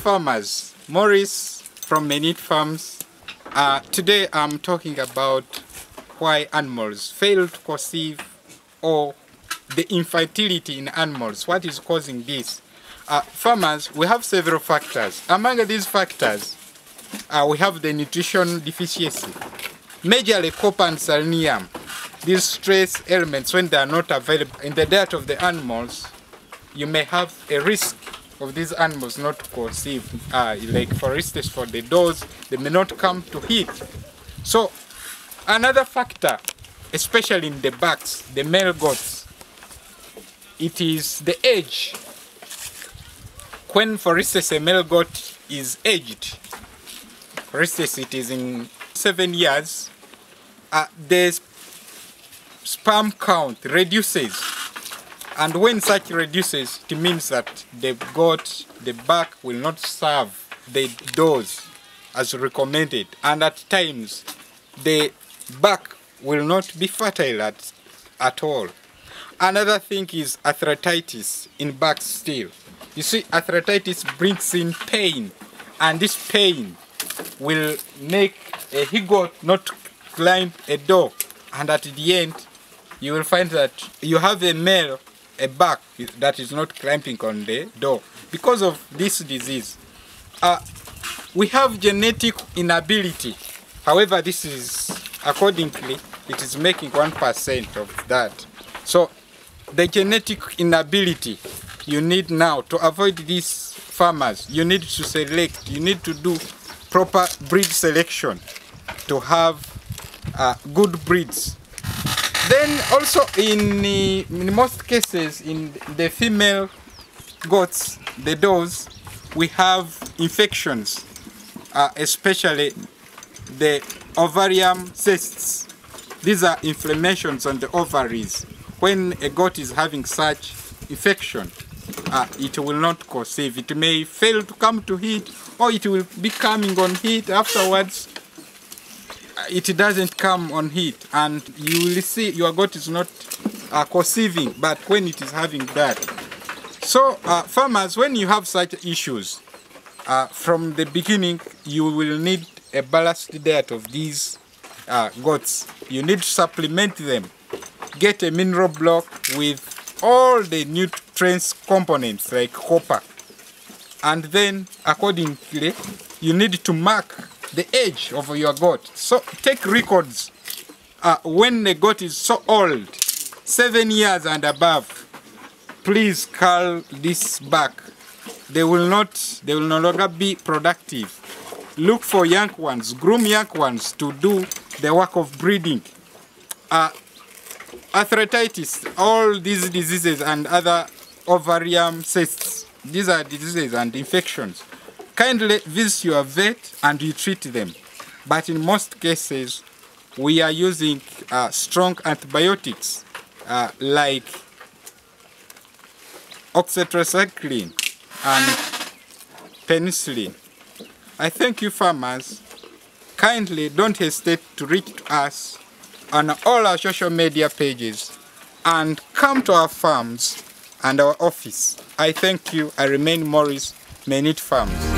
farmers, Morris from Menigte Farms. Uh, today I'm talking about why animals fail to conceive or the infertility in animals. What is causing this? Uh, farmers, we have several factors. Among these factors, uh, we have the nutrition deficiency. Majorly copper and selenium. These trace elements, when they are not available in the diet of the animals, you may have a risk of these animals not conceive. Uh, like for instance, for the does, they may not come to heat. So another factor, especially in the bucks, the male goats, it is the age. When, for instance, a male goat is aged, for instance, it is in seven years, uh, the sperm count reduces and when such reduces, it means that the goat, the buck will not serve the does as recommended. And at times, the buck will not be fertile at, at all. Another thing is arthritis in bucks still. You see, arthritis brings in pain, and this pain will make a he goat not climb a door. And at the end, you will find that you have a male a back that is not clamping on the door because of this disease. Uh, we have genetic inability. However, this is accordingly, it is making 1% of that. So the genetic inability you need now to avoid these farmers, you need to select, you need to do proper breed selection to have uh, good breeds then also in, in most cases, in the female goats, the does, we have infections, uh, especially the ovarian cysts. These are inflammations on the ovaries. When a goat is having such infection, uh, it will not conceive. It may fail to come to heat or it will be coming on heat afterwards it doesn't come on heat and you will see your goat is not uh, conceiving but when it is having that. So uh, farmers when you have such issues uh, from the beginning you will need a balanced diet of these uh, goats. You need to supplement them. Get a mineral block with all the nutrients components like copper. And then accordingly you need to mark the age of your goat. So take records. Uh, when the goat is so old, seven years and above, please call this back. They will not, they will no longer be productive. Look for young ones, groom young ones to do the work of breeding. Uh, arthritis, all these diseases and other ovarian cysts, these are diseases and infections Kindly visit your vet and you treat them. But in most cases, we are using uh, strong antibiotics uh, like oxytetracycline and penicillin. I thank you farmers. Kindly don't hesitate to reach to us on all our social media pages and come to our farms and our office. I thank you. I remain Morris Menigte Farms.